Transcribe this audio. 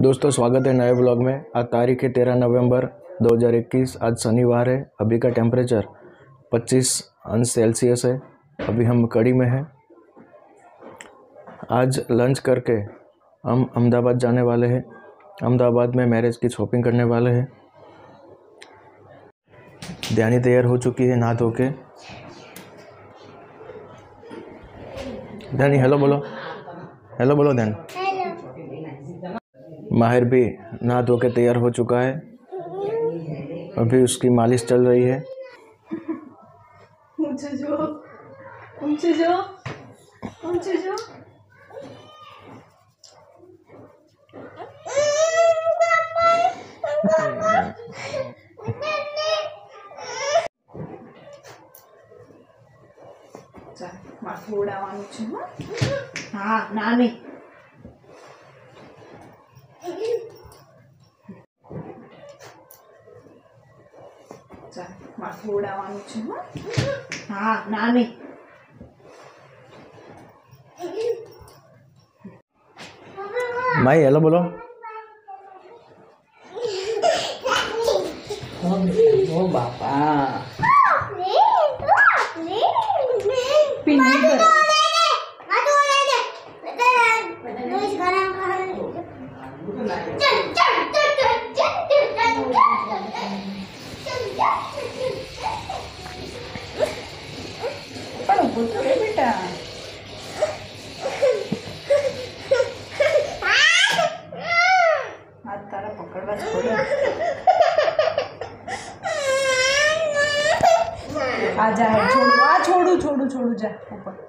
दोस्तों, स्वागत है नए ब्लॉग में। आज तारीख है तेरह नवंबर 2021 आज शनिवार है। अभी का टेम्परेचर 25 अंश सेल्सियस है। अभी हम कड़ी में हैं। आज लंच करके हम अहमदाबाद जाने वाले हैं। अहमदाबाद में मैरिज की शॉपिंग करने वाले हैं। ध्यानी तैयार हो चुकी है नहा धो के। ध्यानी हेलो बोलो। हेलो बोलो ध्यान। माहिर भी नहा धो के तैयार हो चुका है अभी उसकी मालिश चल रही है ઊંચું જો ઊંચું જો ઊંચું જો ચાલ માથું ઉડાવવાનું છે હો હા હા. ના નહીં માય હેલો બોલો. ઓ બાપા. जा छोड़ू आ छोड़ू छोड़ू छोड़ू जा ऊपर